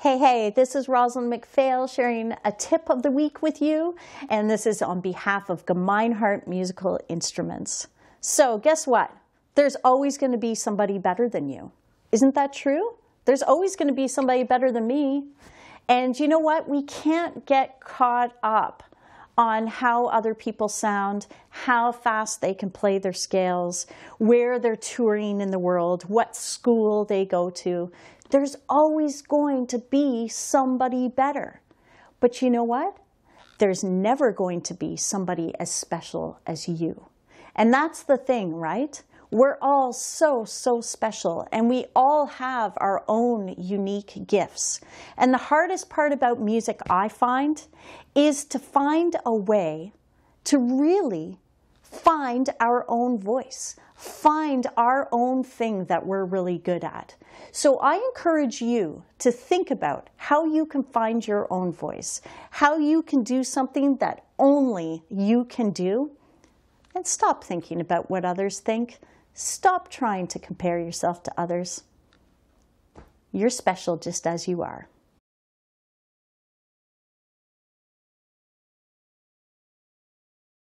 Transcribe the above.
Hey, hey, this is Rozalind MacPhail sharing a tip of the week with you, and this is on behalf of Gemeinhardt Musical Instruments. So, guess what? There's always going to be somebody better than you. Isn't that true? There's always going to be somebody better than me. And you know what? We can't get caught up on how other people sound, how fast they can play their scales, where they're touring in the world, what school they go to. There's always going to be somebody better. But you know what? There's never going to be somebody as special as you. And that's the thing, right? We're all so, so special, and we all have our own unique gifts. And the hardest part about music, I find, is to find a way to really find our own voice, find our own thing that we're really good at. So I encourage you to think about how you can find your own voice, how you can do something that only you can do, and stop thinking about what others think. Stop trying to compare yourself to others. You're special just as you are.